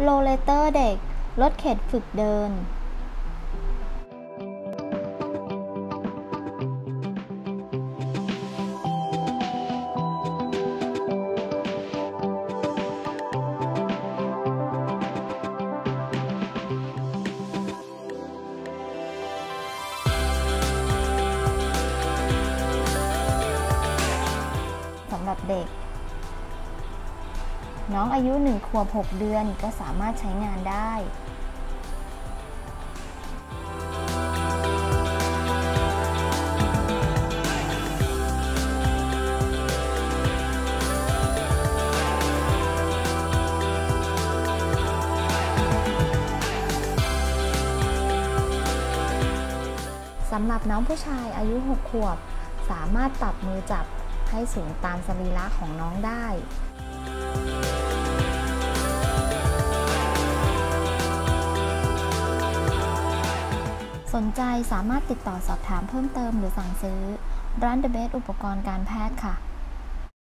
โลเลเตอร์เด็ก รถเข็นฝึกเดิน สำหรับเด็ก น้องอายุ 1 ขวบ 6 เดือนก็สามารถใช้งานได้สำหรับน้องผู้ชายอายุ 6 ขวบ สามารถปรับมือจับให้สูงตามสรีระของน้องได้ สนใจสามารถติดต่อสอบถามเพิ่มเติมหรือสั่งซื้อ ร้าน The Best อุปกรณ์การแพทย์ค่ะ